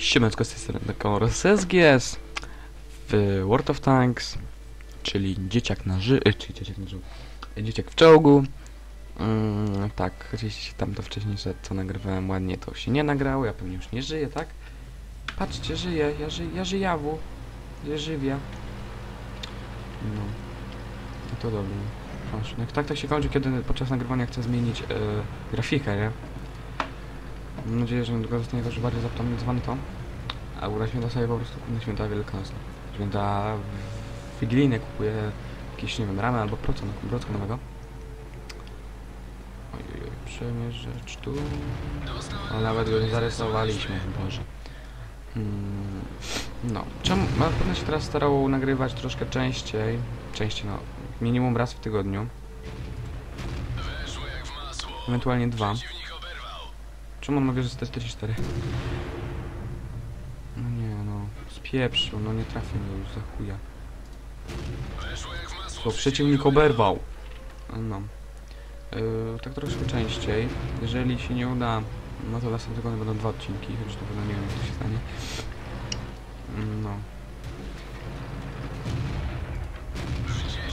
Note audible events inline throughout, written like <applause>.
Siemanko z tej strony SGS w World of Tanks, czyli dzieciak na ży... e, czyli dzieciak na ży... dzieciak w czołgu. Mm, tak, oczywiście tam to wcześniejsze co nagrywałem ładnie to się nie nagrało, ja pewnie już nie żyję, tak? Patrzcie, żyję, ja, ży, ja żyjawu, ja żywia. No, no to dobrze. Tak to się kończy, kiedy podczas nagrywania chcę zmienić e, grafikę, nie? Mam nadzieję, że niedługo zostanie też bardziej zoptymalizowany to. A uda święta sobie po prostu na święta wielkanocne. Święta wigilijne kupuję jakieś, nie wiem, ramy albo proco, procka nowego. Ojej, przemierzacz tu. A nawet go nie zarysowaliśmy, Boże. Hmm, no, czemu? Na pewno się teraz starał nagrywać troszkę częściej. Częściej, no, minimum raz w tygodniu. Ewentualnie dwa. Czemu on ma wieżę 144? No nie no, spieprzył, no nie trafił mnie już za chuja. To przeciwnik oberwał. No. Yy, tak troszkę częściej. Jeżeli się nie uda, no to następnego tygodniu będą dwa odcinki, chociaż na pewno nie wiem, co się stanie. No.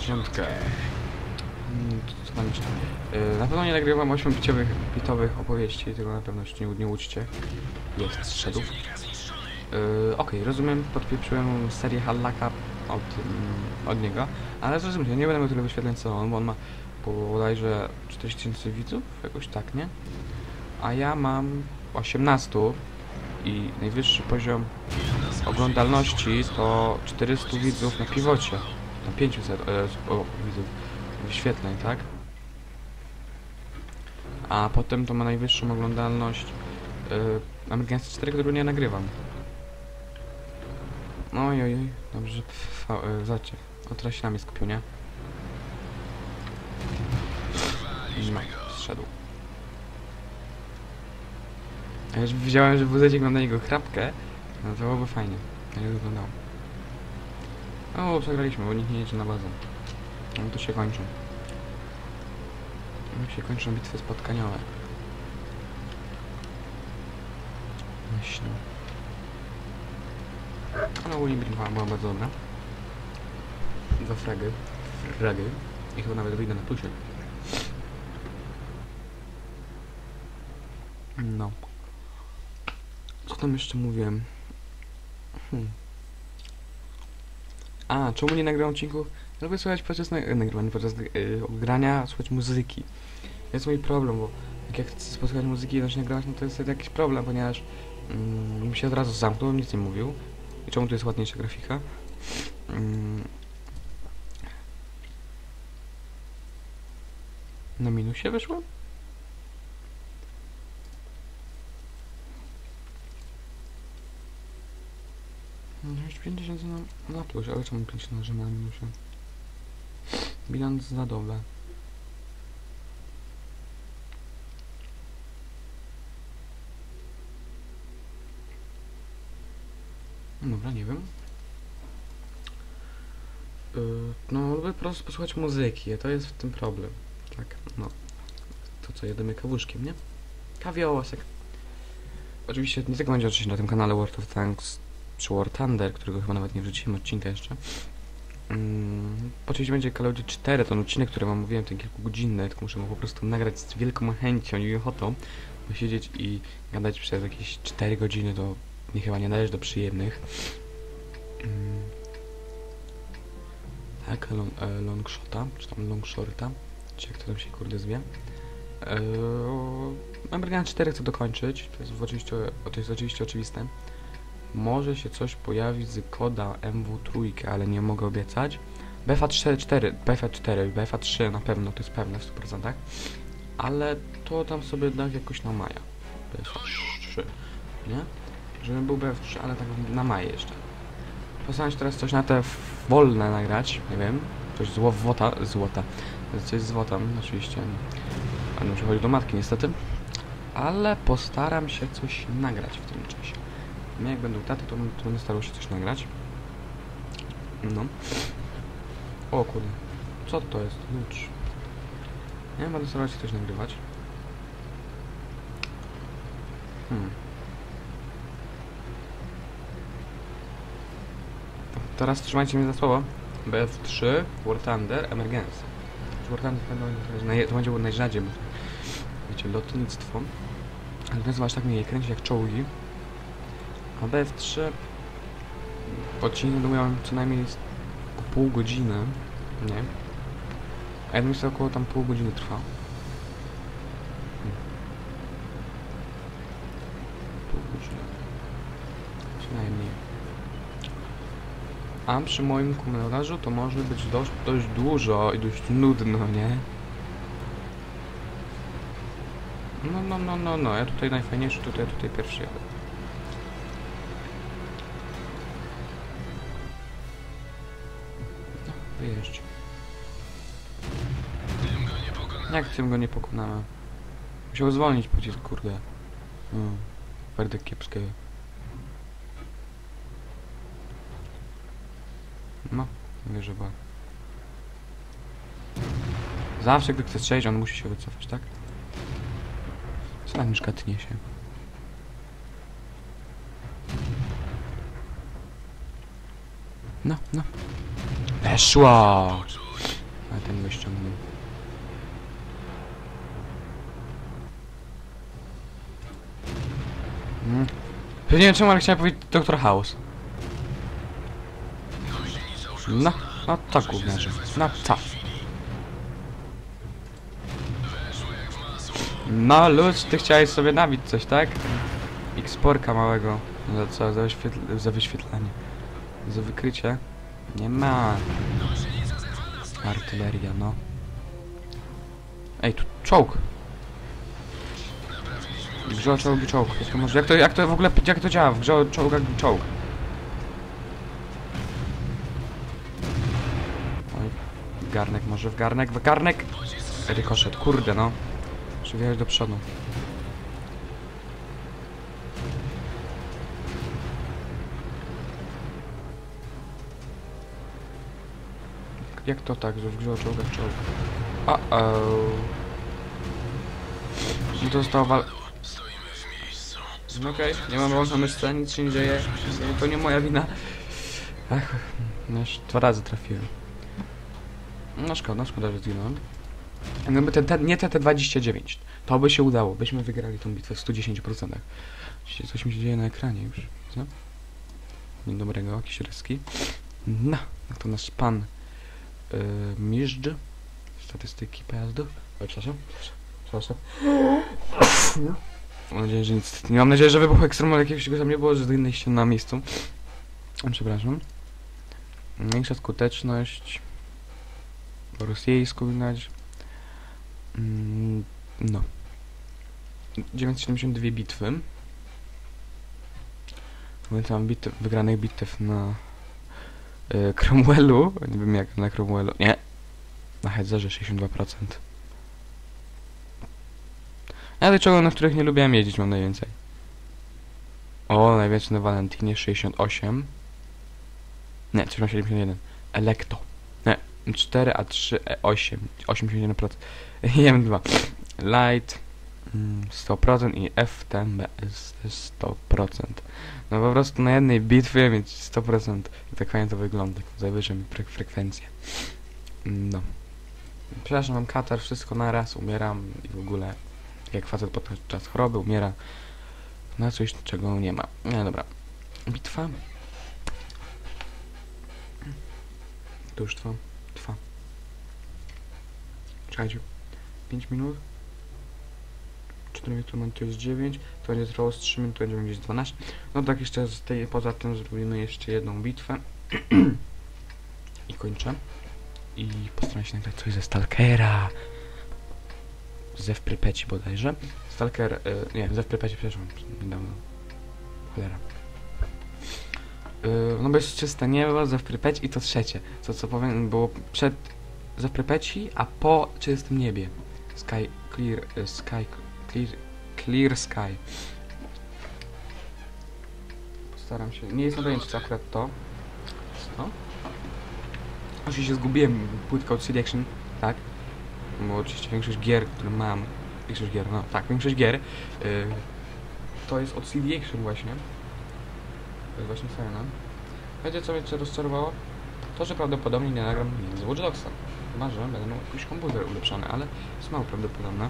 Piątkę. Mm, tam? Yy, na pewno nie nagrywam 8 bitowych, bitowych opowieści, tego na pewno się nie, nie uczcie. Jest szedów. Yy, Okej, rozumiem, podpieprzyłem serię Hallaka od, mm, od niego, ale zrozumcie, nie będę miał tyle wyświetleń co on, bo on ma bodajże 4000 widzów, jakoś tak, nie? A ja mam 18 i najwyższy poziom oglądalności to 400 widzów na piwocie. Na 500 e, o, widzów wyświetleń, tak? A potem to ma najwyższą oglądalność yy, American 4, którego nie nagrywam. Oj, oj, oj, dobrze, pf, yy, zaciew. O, teraz się na mnie skupił, nie? No, zszedł. A już widziałem, że w WZ mam na niego chrapkę, no to byłoby fajnie. Jak wyglądało. O, przegraliśmy, bo nikt nie jedzie na bazę. No to się kończy. Jak się kończą bitwy spotkaniowe. Właśnie. Ale ogólnie bitwa była bardzo dobra. Dwa fragi. Fragi. I chyba nawet wyjdę na plusie. No. Co tam jeszcze mówiłem? Hmm. A, czemu nie nagrałem odcinków? Lubię słuchać podczas nag- nagrywania, podczas yy, grania, słuchać muzyki. Jest mój problem, bo jak ja chcę posłuchać muzyki i zacznie grać, no to jest jakiś problem, ponieważ mm, się od razu zamknął, nic nie mówił. I czemu tu jest ładniejsza grafika? Mm. Na minusie wyszło? No już 5000 na, na plus, ale czemu 5 na na minusie? Bilans za dobę. Dobra, nie wiem. Yy, no, lubię po prostu posłuchać muzyki, to jest w tym problem. Tak, no. To co, jedymy kawuszkiem, nie? Kawiosek. Oczywiście nie tylko będzie oczywiście na tym kanale World of Tanks czy War Thunder, którego chyba nawet nie wrzuciłem odcinka jeszcze. Mm, oczywiście będzie Call of Duty 4, ten odcinek, który wam mówiłem, ten kilkugodzinny, tylko muszę go po prostu nagrać z wielką chęcią i ochotą, bo siedzieć i gadać przez jakieś 4 godziny to mi chyba nie należy do przyjemnych. Mm. Tak, long, e, czy tam long shorta, czy jak to tam się kurde zwie. Eee, American 4 chcę dokończyć, to jest oczywiście, to jest oczywiście oczywiste. Może się coś pojawić z koda MW3, ale nie mogę obiecać. BFA 4, 4, BFA 4, BFA 3 na pewno, to jest pewne w 100%. Ale to tam sobie dać jakoś na maja. BFA 3, nie? Żeby był BF 3, ale tak na maję jeszcze. Postaram się teraz coś na te wolne nagrać, nie wiem. Coś złota, złota. Coś z złotem, oczywiście. Ale muszę chodzić do matki niestety. Ale postaram się coś nagrać w tym czasie. No jak będą taty, to, to będę starał się coś nagrać. No. O kurde. Co to jest? Lucz. Nie, będę starał się coś nagrywać. Hmm. Teraz trzymajcie mnie za słowo. BF3, War Thunder, Emergency. War Thunder to będzie- to było najrzadziej, bo wiecie, lotnictwo. Ale ten aż tak mnie kręci jak czołgi. A BF3 odcinek będą miał co najmniej pół godziny, nie? A ja około tam pół godziny trwa. Hmm. Pół godziny. Przynajmniej. A przy moim komentarzu to może być dość, dość dużo i dość nudno, nie? No, no, no, no, no, ja tutaj najfajniejszy, tutaj, tutaj pierwszy jadę. No, wyjeźdź. Jak tym go nie pokonamy? Musiał zwolnić pocisk, kurde. Hmm. Werdyk kiepski. No, wierzę, bo... Zawsze, gdy chce strzelić, on musi się wycofać, tak? Slaniczka tnie się. No, no. Weszło! Ale ten go ściągnął. Mm. Nie wiem czemu, ale chciałem powiedzieć Doktor House. No, no to gówniarze. No co? No luz, ty chciałeś sobie nabić coś, tak? X-porka małego. Za co? Za, wyświetl za wyświetlanie. Za wykrycie? Nie ma. Artyleria, no. Ej, tu czołg. Grze o czołgi czołg. Jak to, może, jak to, jak to w ogóle, jak to działa? W grze o czołgach czołg. Oj, garnek może, w garnek, w garnek! Rykoszet, kurde no. Muszę wjechać do przodu. Jak to tak, że w grze o czołgach czołg? O oh. No to zostało wal... No okej, nie mam włączoną myszce, nic się nie dzieje. To nie moja wina. Ach, no już dwa razy trafiłem. No szkoda, szkoda, że zginąłem. Gdyby ten, ten, nie TT29, to by się udało, byśmy wygrali tą bitwę w 110%. Widzicie, Coś mi się dzieje na ekranie już, co? Niedobrego, jakieś ryski. No, no to nasz pan yy, Miżdż. Statystyki pojazdów. Oj, przepraszam. Przepraszam. Mam nadzieję, że nic... Nie mam nadzieję, że wybuchu ekstremalnego jakiegoś go tam nie było, że innej ściany na miejscu. Przepraszam. Większa skuteczność. Rosyjsku widać. Mm, no. 972 bitwy. Pamiętam bitew, wygranych bitew na y, Cromwellu. Nie wiem jak na Cromwellu. Nie. Na Hedzerze 62%. Ja do czego na których nie lubiłem jeździć mam najwięcej. O, najwięcej na Valentinie 68. Nie, 71. Electo. Nie, 4, a 3, e, 8. 81%. Jem 2. Light 100% i FTM jest 100%. No po prostu na jednej bitwie mieć 100% i tak fajnie to wygląda. Zawyżę mi fre frekwencję. No. Przepraszam, mam katar, wszystko naraz, umieram i w ogóle jak facet podczas choroby umiera na coś, czego nie ma. Nie, dobra. Bitwa. To już trwa. Trwa. Czekajcie. 5 minut. 4 minuty to jest 9. To będzie trwało z 3 minuty, będziemy gdzieś 12. No tak jeszcze z tej, poza tym zrobimy jeszcze jedną bitwę. <clears throat> I kończę. I postaram się nagrać coś ze Stalkera. Ze w Prypeci bodajże. Stalker, y, nie, ze w Prypeci, przepraszam, niedawno. Cholera. Y, no bo jest czyste niebo, ze w Prypeci i to trzecie. Co, co powiem, było przed ze Prypeci, a po czystym niebie. Sky, clear, y, sky, clear, clear sky. Postaram się, nie jest na czy akurat to. Co? Oczywiście zgubiłem płytkę od CD Action, tak? Bo oczywiście większość gier, które mam, większość gier, no tak, większość gier, y, to jest od CD Action właśnie. To jest właśnie fajne. Wiecie co mnie co rozczarowało? To, że prawdopodobnie nie nagram z Watch Dogsa. Chyba, że będę miał jakiś komputer ulepszony, ale jest mało prawdopodobne.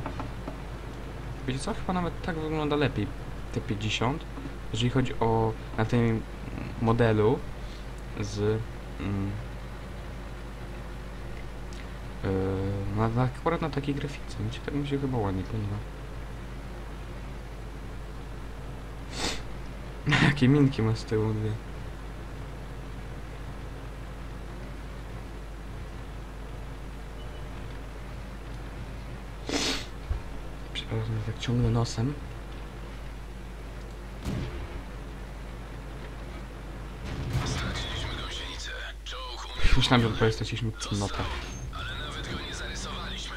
Wiecie co? Chyba nawet tak wygląda lepiej te 50, jeżeli chodzi o na tym modelu z mm, yy, na, akurat na takiej grafice. Wiecie, tak mi się chyba ładnie podoba. <laughs> Jakie minki ma z tyłu dwie. Przepraszam, że tak ciągnę nosem. Straciliśmy gąsienicę. Czołg umiał, Myślałem, że odpowiedź straciliśmy cnotę. ale nawet go nie zarysowaliśmy. Dostał, ale nawet go nie zarysowaliśmy.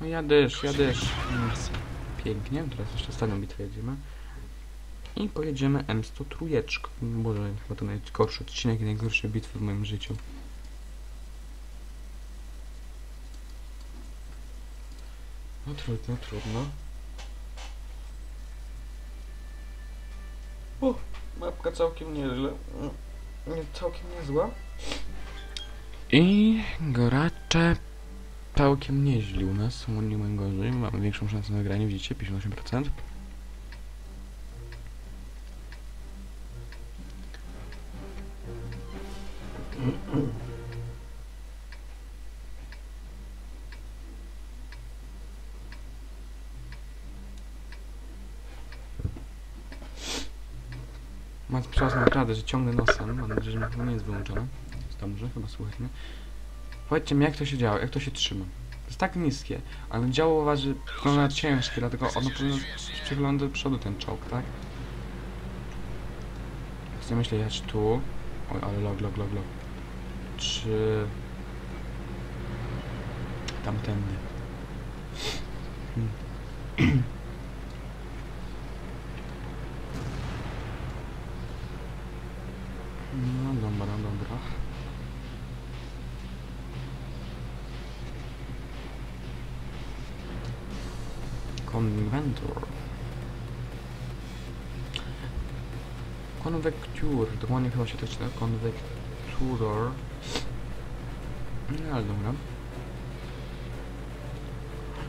No jadysz, jadysz. Mm. Pięknie, teraz jeszcze ostatnią bitwę jedziemy. I pojedziemy M100 trójeczką. Boże, chyba to najgorszy odcinek i najgorsze bitwy w moim życiu. Trudno, trudno. O, mapka całkiem nieźle. Nie, całkiem niezła. I goracze całkiem nieźli u nas, oni mają gorzej, mamy większą szansę na wygranie, widzicie, 58%. Naprawdę, że ciągnę nosem, mam nadzieję, że mikrofon nie jest wyłączony. Jest dobrze, chyba słychać mnie. Powiedzcie mi, jak to się działa, jak to się trzyma. To jest tak niskie, ale działo waży wygląda ciężkie, dlatego ono powinno przeglądać do przodu ten czołg, tak? Chcę myślę jechać tu. Oj, ale log, log, log, log. Czy... Tamtędy. Hmm. <clears throat> No dobra, dobra. Conventor. Convecture. Dokładnie chyba się to czyta. Convecturer. No ale dobra.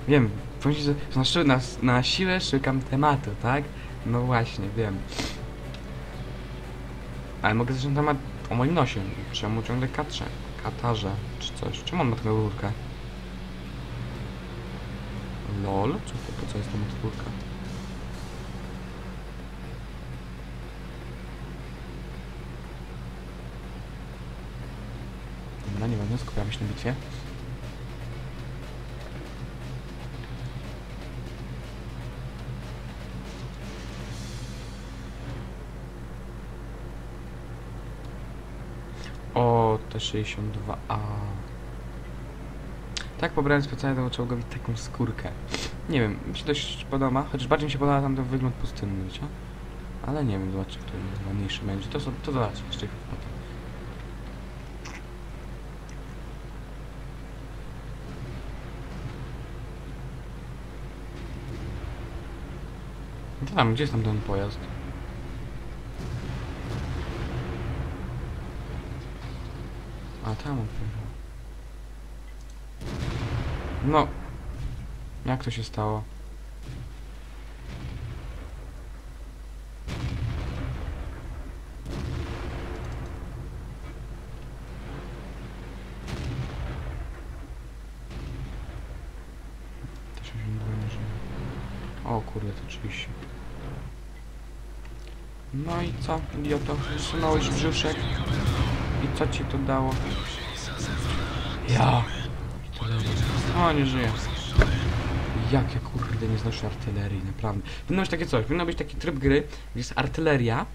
Wiem, powiem że na, na, siłę szukam tematu, tak? No właśnie, wiem. Ale mogę zacząć temat o moim nosie. Czemu ciągle katrzę? Katarze, czy coś. Czemu on ma taką rurkę? LOL? Co to, co jest ta rurka? Dobra, nieważne, skupiamy się na bitwie. O, T62A. Tak, pobrałem specjalnie temu czołgowi taką skórkę. Nie wiem, mi się dość podoba, chociaż bardziej mi się podoba tam ten wygląd pustynny, wiecie? Ale nie wiem, zobaczcie, który ładniejszy będzie. To, to zobaczcie, jeszcze chwilę potem. No tam, gdzie jest tam ten pojazd? A tam on pojechał. No. Jak to się stało? O kurde, to 30. No i co, idioto? Wysunąłeś brzuszek. I co ci to dało? Ja. O, nie żyje. Jak ja kurde nie znoszę artylerii, naprawdę. Powinno być takie coś, powinno być taki tryb gry, gdzie jest artyleria.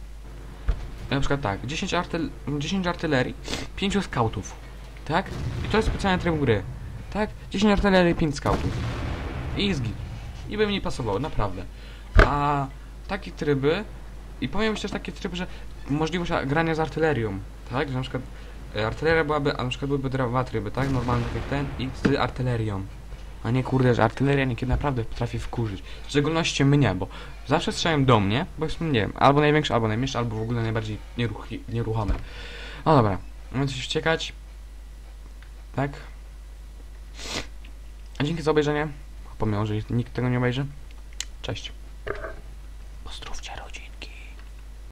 Na przykład tak, 10, artyl 10 artylerii, 5 skautów. Tak? I to jest specjalny tryb gry. Tak? 10 artylerii, 5 skautów. I zgin. I by mi nie pasowało, naprawdę. A takie tryby i powiem też takie tryby, że możliwość grania z artylerią, tak? Że na przykład artyleria byłaby, a na przykład byłyby dwa tryby, tak? Normalny jak ten i z artylerią. A nie kurde, że artyleria niekiedy naprawdę potrafi wkurzyć. W szczególności mnie, bo zawsze strzelają do mnie, bo jestem, nie wiem, albo największy, albo najmniejszy, albo w ogóle najbardziej nieruchi, nieruchomy. No dobra, mamy coś wciekać. Tak. A dzięki za obejrzenie. Pomimo, że nikt tego nie obejrzy. Cześć.